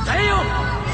答えよ